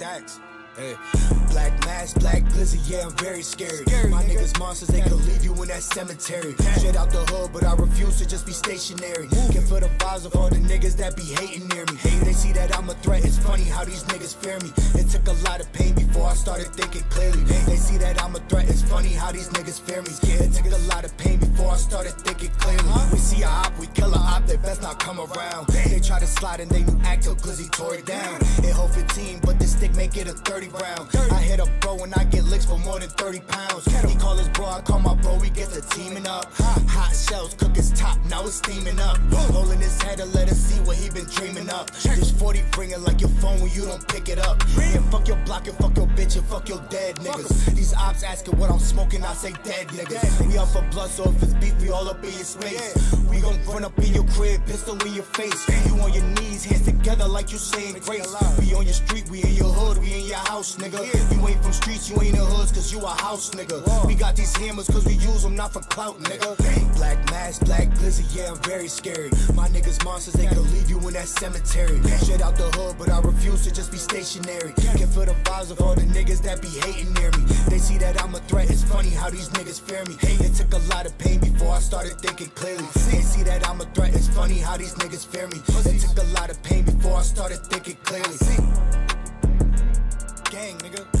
stacks. Hey. Black mask, black glizzy, yeah, I'm very scared. My niggas monsters, they could leave you in that cemetery. Shit out the hood, but I refuse to just be stationary. Can feel the vibes of all the niggas that be hating near me. Hey, They see that I'm a threat, it's funny how these niggas fear me. It took a lot of pain before I started thinking clearly. They see that I'm a threat, it's funny how these niggas fear me. Yeah, It took a lot of pain before I started thinking clearly. We see a they best not come around. They try to slide and they new act till glizzy tore it down. It hold 15, but this stick make it a 30 round. I hit a bro and I get licks for more than 30 pounds. He call his bro, I call my bro, we get the teaming up. Hot shells, cook his top, now it's steaming up. Holding his head to let us see what he been dreaming up. This 40 ringing like your phone when you don't pick it up. And fuck your block and fuck your bitch and fuck your dead niggas. These ops asking what I'm smoking, I say dead niggas. We up for blood, so if it's beef, we all up in your space. We gon' run up in your crib, pistol in your face. You on your knees, hands together like you saying grace. We on your street, we in your hood, we in your house, nigga. You ain't from streets, you ain't in hoods, cause you a house, nigga. We got these hammers, cause we use them not for clout, nigga. Black mask, black glizzy, yeah, I'm very scary. My niggas monsters, they could leave you in that cemetery. Shit out the hood, but I refuse to just be stationary. Can feel the vibes of all the niggas that be hating near me. They see that I'm a threat, it's funny how these niggas fear me. It took a lot of pain before I started thinking clearly. They see that I'm a threat, it's funny how these niggas fear me. It took a lot of pain before I started thinking clearly. Gang, nigga.